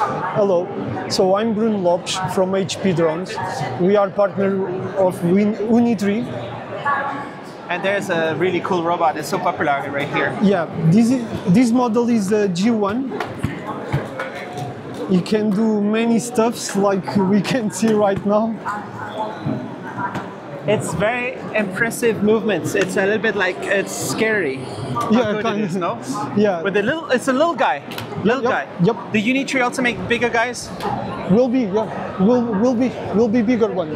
Hello. So I'm Bruno Lopes from HP Drones. We are partner of Win- Unitree. And there's a really cool robot. It's so popular right here. Yeah, this is, this model is the G1. It can do many stuffs like we can see right now. It's very impressive movements. It's a little bit like it's scary. Yeah, kind of. no? Yeah. With the little, it's a little guy. Little yep, guy. yep. Do Unitree also make bigger guys? Will be, yeah, will will be will be bigger one.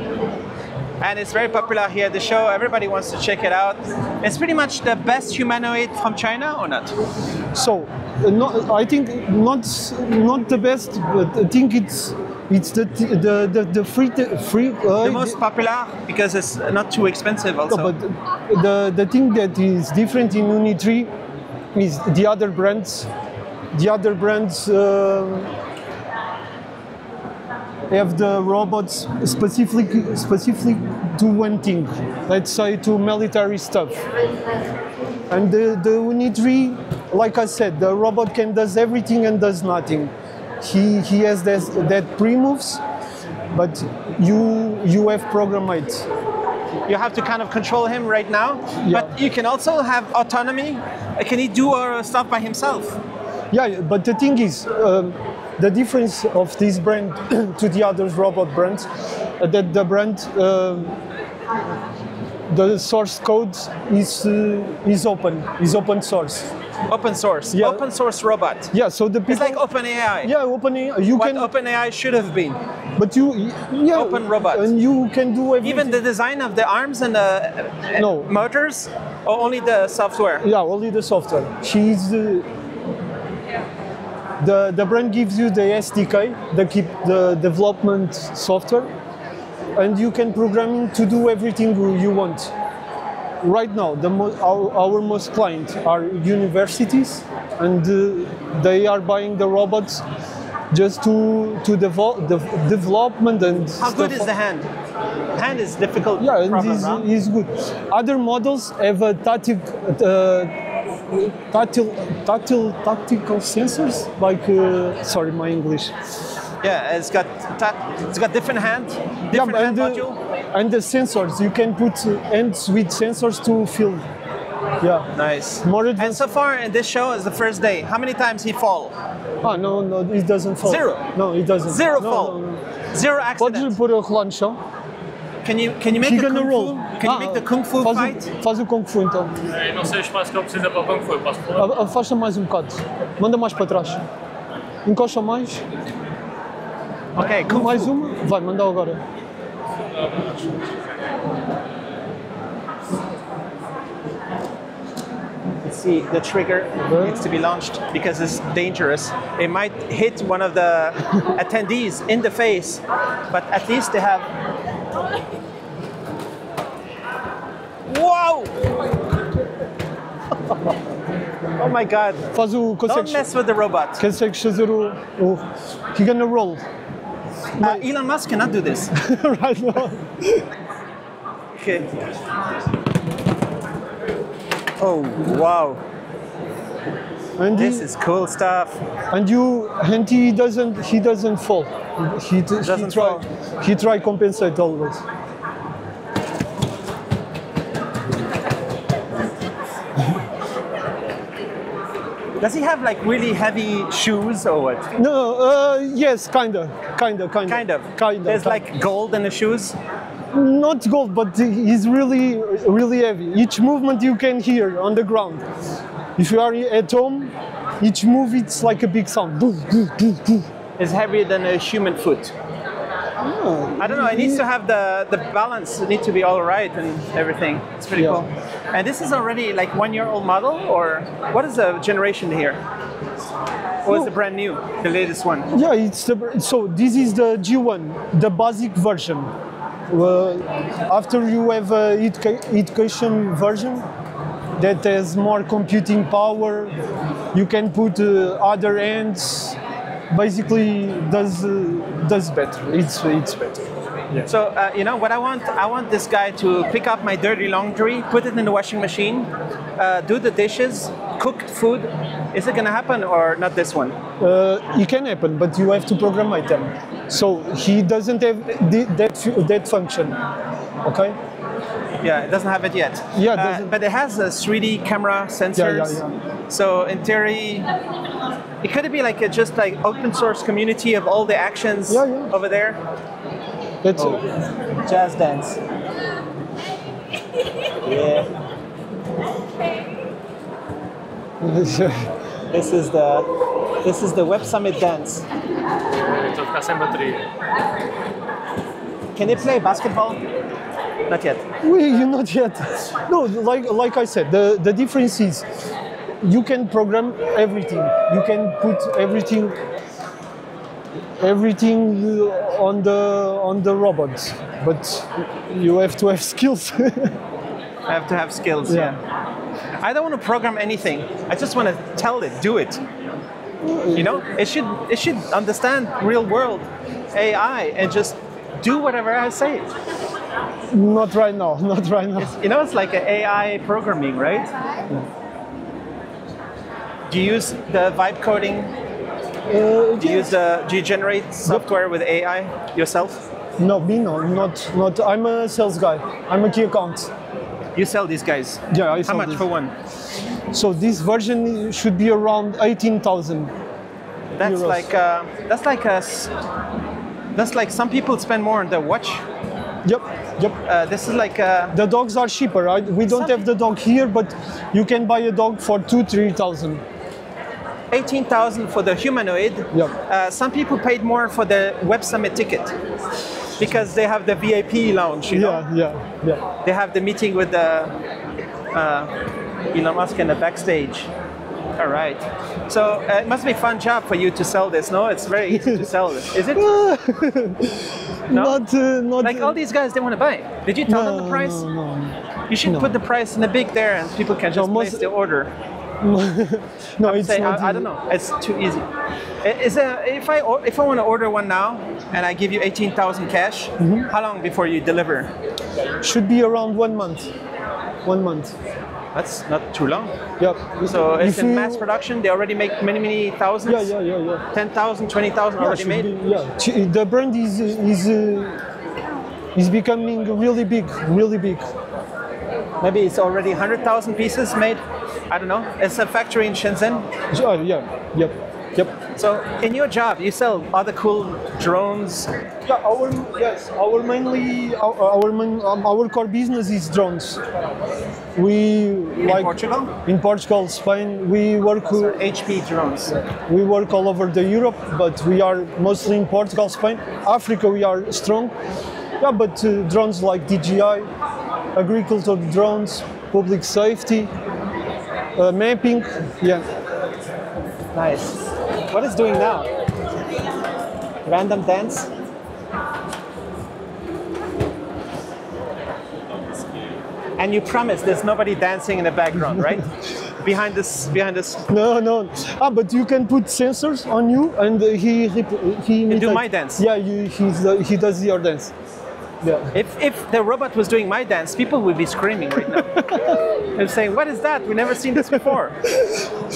And it's very popular here at the show. Everybody wants to check it out. It's pretty much the best humanoid from China, or not? So, uh, no, I think not not the best, but I think it's it's the the the, the free free. Uh, The most popular because it's not too expensive. Also, No, but the the thing that is different in Unitree is the other brands. The other brands um have the robots specifically specifically to one thing. Let's say to military stuff. And the the Unitree, like I said, the robot can does everything and does nothing. He he has this, that pre moves, but you you have programmed. you have to kind of control him right now. Yeah. But you can also have autonomy. Uh, Can he do uh, stuff by himself? Yeah, but the thing is, um, the difference of this brand to the other robot brands, uh, that the brand, um, the source code is uh, is open, is open source. Open source. Yeah. Open source robot. Yeah, so the people. It's like OpenAI. Yeah, open. You What can, OpenAI should have been. but you, yeah, Open robot. and you can do everything. Even the design of the arms and the uh, No. motors, or only the software? Yeah, only the software. She's uh, the the brand gives you the SDK, the keep the development software, and you can program to do everything you want. Right now, the mo- our, our most clients are universities, and uh, they are buying the robots just to to develop the development and. How good is the hand? Hand is difficult. yeah, and problem, this huh? is good. Other models have a tactic, uh, tactile, tactile, tactical sensors. Like, uh, sorry, my English. Yeah, it's got ta- it's got different hand, different hand and, the, module. and the sensors you can put uh, hands with sensors to feel. Yeah. Nice. More And so far in this show is the first day. How many times he fall? Oh no, no, it doesn't fall. Zero? No, it doesn't. Zero no, fall. No, no. Zero Podes accident. pôr a rolar no chão. Can you can you make He the kung roll. fu? Can you Ah, make the kung fu faz fight? O, faz o Kung Fu então. Eu não sei o espaço que ele precisa para o Kung Fu, posso falar? Afasta mais um bocado. Manda mais para trás. Encosta mais. Okay, kung Mais fu. uma. Vai, manda agora. See, the trigger needs to be launched because it's dangerous. It might hit one of the attendees in the face, but at least they have. Wow! oh my god. Faz o. Don't mess with the robot. consegues fazer o. o he gonna roll. Uh, Elon Musk cannot do this. right. Okay. Oh, wow. And This he, is cool stuff. and you and he doesn't he doesn't fall. He Doesn't he try he try compensate always. Does he have like really heavy shoes or what? No, uh, yes, kinda, kinda, kinda, Kind of. kinda. There's kinda. like gold in the shoes. not gold, but he's really, really heavy. Each movement you can hear on the ground. If you are at home, each move it's like a big sound. It's heavier than a human foot. Oh, I don't know. It needs to have the the balance. It needs to be all right and everything. It's pretty Yeah. cool. And this is already like one year old model, or what is the generation here? Or is it brand new, the latest one? Yeah, it's the so this is the G1, the basic version. Uh, after you have a education version that has more computing power, you can put uh, other ends. Basically, does uh, does better. It's it's better. So uh, you know what I want? I want this guy to pick up my dirty laundry, put it in the washing machine, uh, do the dishes, cooked food, Is it going to happen or not this one? Uh, it can happen, but you have to program item. So he doesn't have the, that that function. Okay. Yeah, it doesn't have it yet. Yeah, it Uh, but it has a 3D camera sensors. yeah. So in theory, it could be like a just like open source community of all the actions Yeah, yeah. over there. That's Oh. Jazz dance. Yeah, this is the this is the Web Summit dance. To wkasem baterie. Can they play basketball? Not yet. We, you not yet. No, like like I said, the the difference is you can program everything. You can put everything everything on the on the robots, but you have to have skills. I have to have skills. Yeah. I don't want to program anything. I just want to tell it, do it. You know, it should it should understand real world AI and just do whatever I say. not right now. Not right now. You know, it's like a AI programming, right? Do you use the vibe coding? Uh, Do you use the? Do you generate software with AI yourself? no, me no, not not. I'm a sales guy. I'm a key account. You sell these guys. Yeah, I How much this. for one? So this version should be around eighteen thousand. That's Euros. like uh, that's like a. That's like some people spend more on their watch. Yep, yep. Uh, this is like uh, The dogs are cheaper. Right? We don't have the dog here, but you can buy a dog for two, three thousand. 18,000 for the humanoid. Yep. Uh, some people paid more for the Web Summit ticket because they have the VIP lounge. You know? Yeah, yeah, yeah. They have the meeting with the uh, Elon Musk in the backstage. All right. So uh, it must be a fun job for you to sell this. No, it's very easy to sell this. Is it? Not, uh, not. Like all these guys, they want to buy. Did you tell them the price? No, no, You should no. put the price in the big there, and people can just most- place the order. no. It's Say, not. I, I don't know. It's too easy. Is there, if I if I want to order one now and I give you eighteen thousand cash, Mm-hmm. how long before you deliver? Should be around one month. One month. That's not too long. Yep. So it's in mass production. They already make many many thousands. Yeah, yeah, yeah, yeah. 10,000, 20,000 Yeah, already made. be- yeah. The brand is is uh, is becoming really big, really big. Maybe it's already 100,000 pieces made. I don't know. It's a factory in Shenzhen. Yeah, yeah, yep, yep. So in your job, you sell other cool drones. Yeah, our yes, our mainly our our, main, um, our core business is drones. We like Portugal? in Portugal, Spain. We work uh, HP drones. we work all over the Europe, but we are mostly in Portugal, Spain, Africa. We are strong. Yeah, but uh, drones like DJI, agricultural drones, public safety, uh, mapping. Yeah, Nice. What is doing now? Random dance. And you promise there's nobody dancing in the background, right? behind this, behind this. no, no. Ah, but you can put sensors on you, and uh, he rep- he do imitate- my dance? Yeah, you, he's the, he does your dance. Yeah. If, if the robot was doing my dance, people would be screaming right now. and saying, "What is that? We've never seen this before."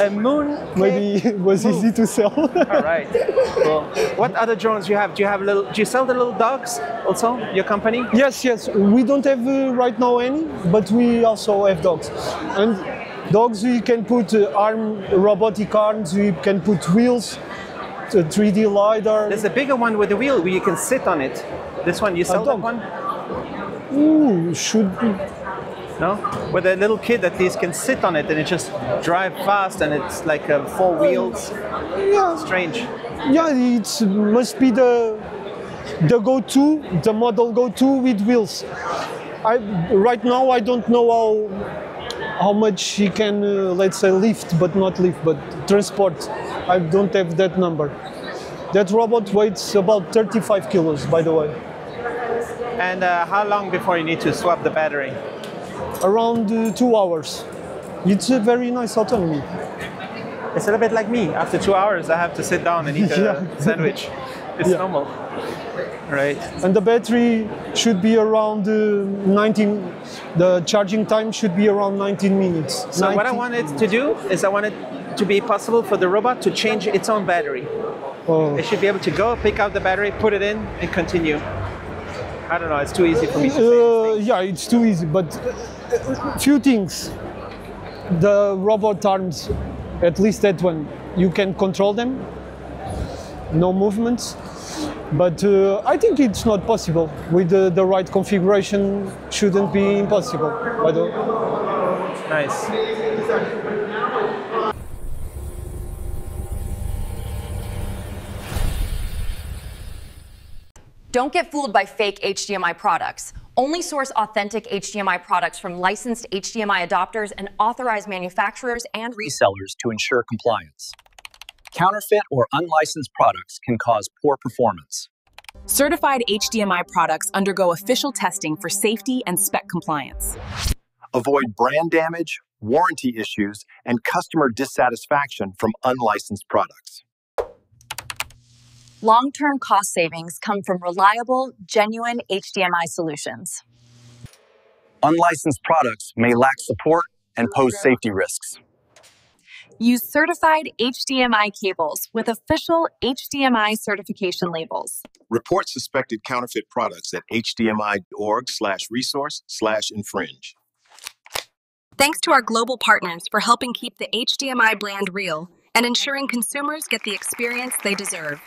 A moon. Maybe it was Move. easy to sell. All right. Well, What other drones do you have? Do you have little? Do you sell the little dogs also? Your company? Yes, yes. We don't have uh, right now any, but we also have dogs. And dogs, we can put uh, arm, robotic arms. We can put wheels, uh, 3D lidar. There's a bigger one with a wheel where you can sit on it. This one, you sell that one? Ooh, should be. No? With a little kid at least can sit on it and it just drive fast and it's like uh, four wheels. Yeah, Strange. yeah. It must be the the Go2, the model Go2 with wheels. I right now I don't know how how much he can, uh, let's say, lift, but not lift, but transport. I don't have that number. That robot weighs about 35 kilos, by the way. And uh, how long before you need to swap the battery? Around uh, two hours. It's a very nice autonomy. It's a little bit like me. After two hours, I have to sit down and eat a Yeah. sandwich. It's Yeah. normal. Right. And the battery should be around uh, 19, the charging time should be around 19 minutes. So what I 19 wanted to do is I wanted to be possible for the robot to change its own battery. Oh. It should be able to go pick out the battery, put it in, and continue. I don't know. It's too easy for me to say. Uh, yeah, it's too easy. But uh, few things. The robot arms, at least that one, you can control them. No movements. But uh, I think it's not possible. With the, the right configuration, shouldn't be impossible. By the Nice. Don't get fooled by fake HDMI products. Only source authentic HDMI products from licensed HDMI adopters and authorized manufacturers and resellers to ensure compliance. Counterfeit or unlicensed products can cause poor performance. Certified HDMI products undergo official testing for safety and spec compliance. Avoid brand damage, warranty issues, and customer dissatisfaction from unlicensed products. Long term cost savings come from reliable, genuine HDMI solutions. Unlicensed products may lack support and pose safety risks. Use certified HDMI cables with official HDMI certification labels. Report suspected counterfeit products at hdmi.org slash resource slash infringe. Thanks to our global partners for helping keep the HDMI brand real and ensuring consumers get the experience they deserve.